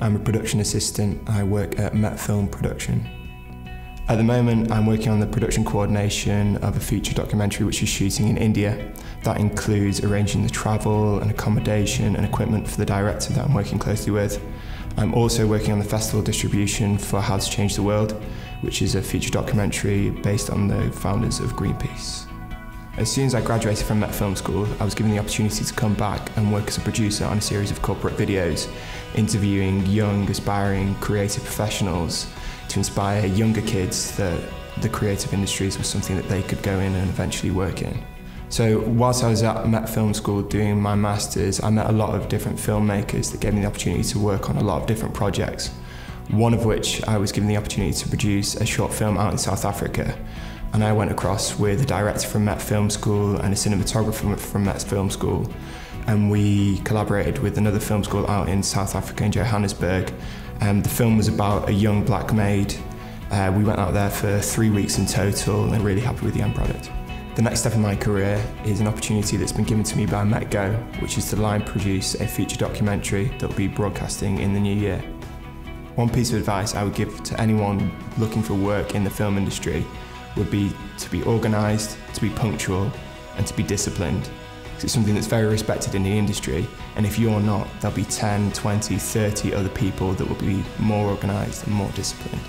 I'm a production assistant. I work at Met Film Production. At the moment, I'm working on the production coordination of a feature documentary which is shooting in India. That includes arranging the travel and accommodation and equipment for the director that I'm working closely with. I'm also working on the festival distribution for How to Change the World, which is a feature documentary based on the founders of Greenpeace. As soon as I graduated from Met Film School, I was given the opportunity to come back and work as a producer on a series of corporate videos, interviewing young, aspiring, creative professionals to inspire younger kids that the creative industries was something that they could go in and eventually work in. So whilst I was at Met Film School doing my masters, I met a lot of different filmmakers that gave me the opportunity to work on a lot of different projects. One of which I was given the opportunity to produce a short film out in South Africa. And I went across with a director from Met Film School and a cinematographer from Met Film School. And we collaborated with another film school out in South Africa in Johannesburg um, the film was about a young black maid. Uh, we went out there for three weeks in total and really happy with the end product. The next step in my career is an opportunity that's been given to me by MetGo, which is to line produce a feature documentary that will be broadcasting in the new year. One piece of advice I would give to anyone looking for work in the film industry would be to be organised, to be punctual, and to be disciplined. It's something that's very respected in the industry, and if you're not, there'll be 10, 20, 30 other people that will be more organised and more disciplined.